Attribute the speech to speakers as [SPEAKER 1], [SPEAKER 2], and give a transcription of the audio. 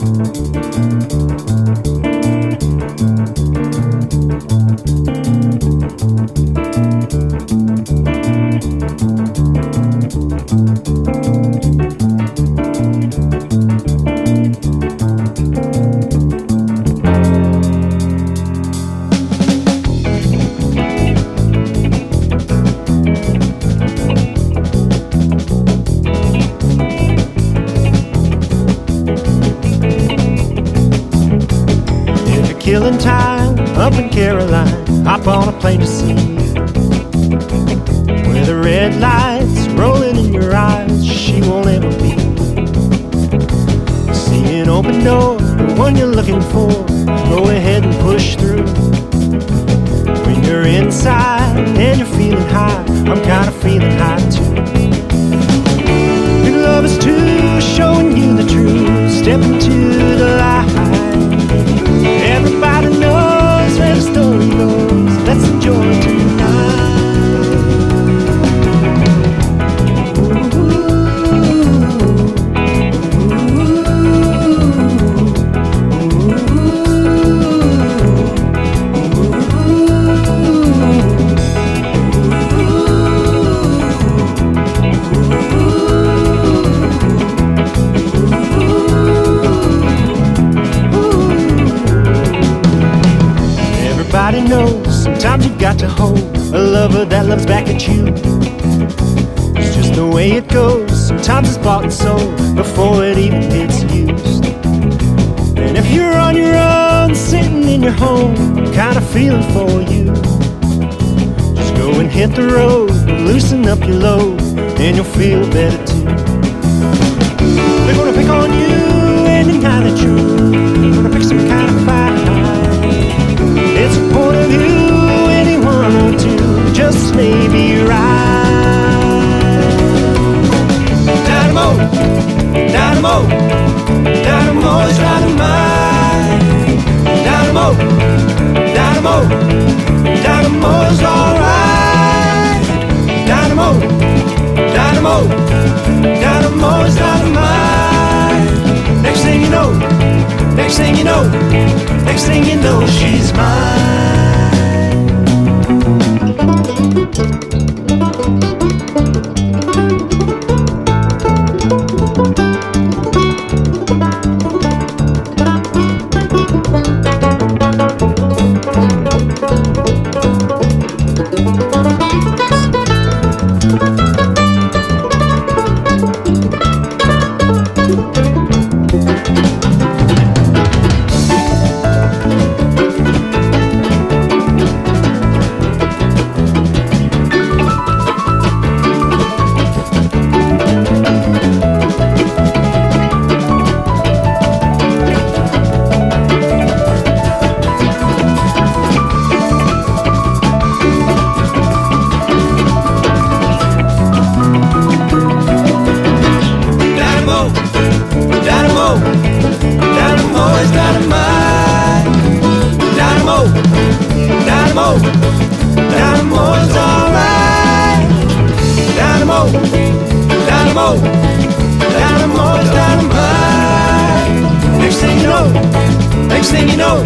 [SPEAKER 1] Música killing time up in Caroline. Hop on a plane to see where the red lights rolling in your eyes. She won't ever be. See an open door, the one you're looking for. Got to hold a lover that loves back at you. It's just the way it goes. Sometimes it's bought and sold before it even gets used. And if you're on your own, sitting in your home, kind of feeling for you. Just go and hit the road, loosen up your load, and you'll feel better too. Just may be right. Dynamo, dynamo, dynamo is dynamite. Dynamo, dynamo, dynamo is alright. Dynamo, dynamo, dynamo is dynamite. Next thing you know, next thing you know, next thing you know, she's mine. Dynamo, dynamo, dynamite. Next thing you know, next thing you know,